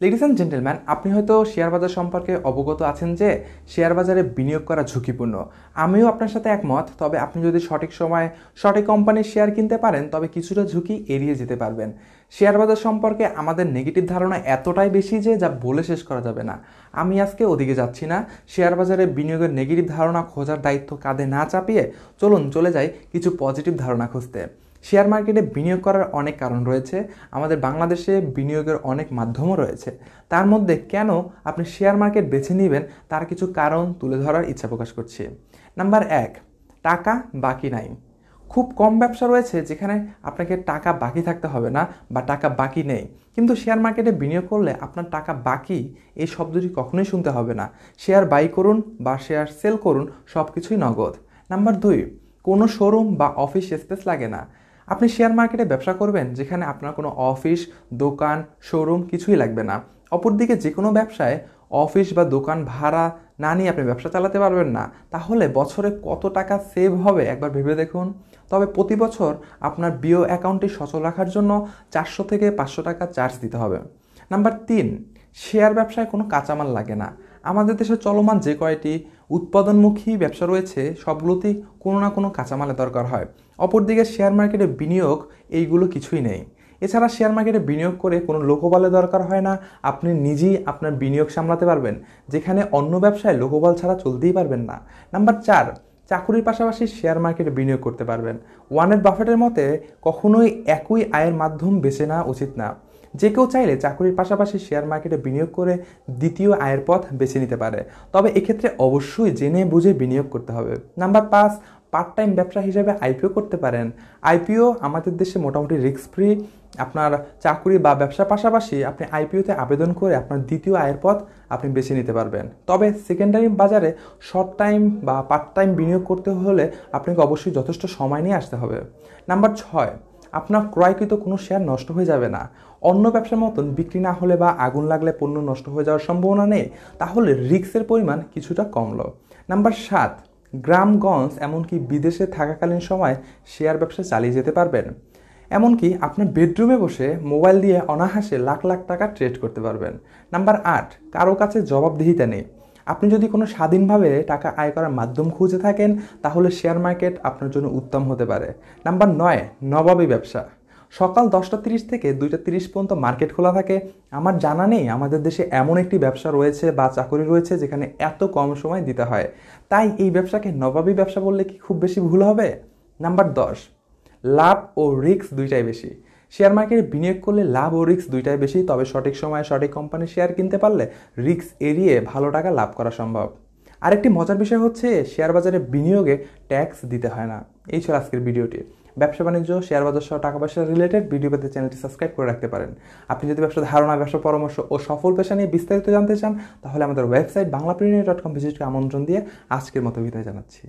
Ladies and gentleman আপনি হয়তো share বাজার সম্পর্কে অবগত আছেন যে শেয়ার বাজারে বিনিয়োগ করা ঝুঁকিপূর্ণ। আমিও আপনার সাথে একমত, তবে আপনি যদি সঠিক সময়ে সঠিক কোম্পানির শেয়ার কিনতে পারেন, তবে কিছুটা ঝুঁকি এড়িয়ে যেতে পারবেন। শেয়ার বাজার সম্পর্কে আমাদের নেগেটিভ ধারণা এতটাই বেশি যে যা বলে শেষ করা যাবে না। আমি আজকে ওদিকে যাচ্ছি না। শেয়ার বাজারে বিনিয়োগের নেগেটিভ ধারণা খোঁজার দায়িত্ব কাঁধে না চাপিয়ে চলুন চলে যাই কিছু পজিটিভ ধারণা খুঁজতে। শেয়ার মার্কেটে বিনিয়োগ করার অনেক কারণ রয়েছে, আমাদের বাংলাদেশে বিনিয়োগের অনেক মাধ্যমও রয়েছে। তার মধ্যে কেন আপনি শেয়ার মার্কেট বেছে নেবেন তার কিছু কারণ তুলে ধরার ইচ্ছা প্রকাশ করছি। নাম্বার এক, টাকা বাকি নাই। খুব কম ব্যবসা রয়েছে যেখানে আপনাকে টাকা বাকি থাকতে হবে না বা টাকা বাকি নেই। কিন্তু শেয়ার মার্কেটে বিনিয়োগ করলে আপনার টাকা বাকি এই শব্দটি কখনোই শুনতে হবে না। শেয়ার বাই করুন বা শেয়ার সেল করুন সব কিছুই নগদ। নাম্বার দুই, কোনো শোরুম বা অফিস স্পেস লাগে না। আপনি শেয়ার মার্কেটে ব্যবসা করবেন যেখানে আপনার কোনো অফিস দোকান শোরুম কিছুই লাগবে না। অপরদিকে যে কোনো ব্যবসায় অফিস বা দোকান ভাড়া না নিয়ে আপনি ব্যবসা চালাতে পারবেন না। তাহলে বছরে কত টাকা সেভ হবে একবার ভেবে দেখুন। তবে প্রতি বছর আপনার বিও অ্যাকাউন্টটি সচল রাখার জন্য চারশো থেকে পাঁচশো টাকা চার্জ দিতে হবে। নাম্বার তিন শেয়ার ব্যবসায় কোনো কাঁচামাল লাগে না। আমাদের দেশে চলমান যে কয়টি উৎপাদনমুখী ব্যবসা রয়েছে, সবগুলোতেই কোনো না কোনো কাঁচামালের দরকার হয়। অপরদিকে শেয়ার মার্কেটে বিনিয়োগ, এইগুলো কিছুই নেই। এছাড়া শেয়ার মার্কেটে বিনিয়োগ করে কোনো লোকবলের দরকার হয় না। আপনি নিজেই আপনার বিনিয়োগ সামলাতে পারবেন, যেখানে অন্য ব্যবসায় লোকবল ছাড়া চলতেই পারবেন না। নাম্বার চার, চাকুরির পাশাপাশি শেয়ার মার্কেটে বিনিয়োগ করতে পারবেন। ওয়ানের বাফেটের মতে, কখনোই একই আয়ের মাধ্যম বেছে নেওয়া উচিত না। যে কেউ চাইলে চাকরির পাশাপাশি শেয়ার মার্কেটে বিনিয়োগ করে দ্বিতীয় আয়ের পথ বেছে নিতে পারে। তবে এক্ষেত্রে অবশ্যই জেনে বুঝে বিনিয়োগ করতে হবে। নাম্বার পাঁচ পার্ট টাইম ব্যবসা হিসেবে আইপিও করতে পারেন। আইপিও আমাদের দেশে মোটামুটি রিস্ক ফ্রি আপনার চাকরি বা ব্যবসার পাশাপাশি আপনি আইপিওতে আবেদন করে আপনার দ্বিতীয় আয়ের পথ আপনি বেছে নিতে পারবেন। তবে সেকেন্ডারি বাজারে শর্ট টাইম বা পার্ট টাইম বিনিয়োগ করতে হলে আপনাকে অবশ্যই যথেষ্ট সময় নিয়ে আসতে হবে। নাম্বার ছয় আপনার ক্রয়কৃত কোনো শেয়ার নষ্ট হয়ে যাবে না। অন্য ব্যবসার মতন বিক্রি না হলে বা আগুন লাগলে পণ্য নষ্ট হয়ে যাওয়ার সম্ভাবনা নেই, তাহলে রিক্সের পরিমাণ কিছুটা কমলো। নাম্বার সাত, গ্রামগঞ্জ এমনকি বিদেশে থাকাকালীন সময় শেয়ার ব্যবসা চালিয়ে যেতে পারবেন। এমনকি আপনার বেডরুমে বসে মোবাইল দিয়ে অনাহাসে লাখ লাখ টাকা ট্রেড করতে পারবেন। নাম্বার আট, কারও কাছে জবাবদিহিতা নেই। আপনি যদি কোনো স্বাধীনভাবে টাকা আয় করার মাধ্যম খুঁজে থাকেন, তাহলে শেয়ার মার্কেট আপনার জন্য উত্তম হতে পারে। নাম্বার নয়, নবাবী ব্যবসা। সকাল দশটা তিরিশ থেকে দুইটা তিরিশ পর্যন্ত মার্কেট খোলা থাকে। আমার জানা নেই, আমাদের দেশে এমন একটি ব্যবসা রয়েছে বা চাকরি রয়েছে যেখানে এত কম সময় দিতে হয়। তাই এই ব্যবসাকে নবাবী ব্যবসা বললে কি খুব বেশি ভুল হবে? নাম্বার দশ, লাভ ও রিস্ক দুইটাই বেশি। শেয়ার মার্কেটে বিনিয়োগ করলে লাভ ও রিস্ক দুইটাই বেশি, তবে সঠিক সময়ে সঠিক কোম্পানির শেয়ার কিনতে পারলে রিস্ক এড়িয়ে ভালো টাকা লাভ করা সম্ভব। আরেকটি মজার বিষয় হচ্ছে, শেয়ার বাজারে বিনিয়োগে ট্যাক্স দিতে হয় না। এই ছিল আজকের ভিডিওটি। ব্যবসা বাণিজ্য, শেয়ার বাজার সহ টাকা পয়সা রিলেটেড ভিডিও পেতে চ্যানেলটি সাবস্ক্রাইব করে রাখতে পারেন। আপনি যদি ব্যবসা ধারণা ব্যবসা পরামর্শ ও সফল পেশা নিয়ে বিস্তারিত জানতে চান, তাহলে আমাদের ওয়েবসাইট বাংলা ডট কম ভিজিটকে আমন্ত্রণ দিয়ে আজকের মতো বিদায় জানাচ্ছি।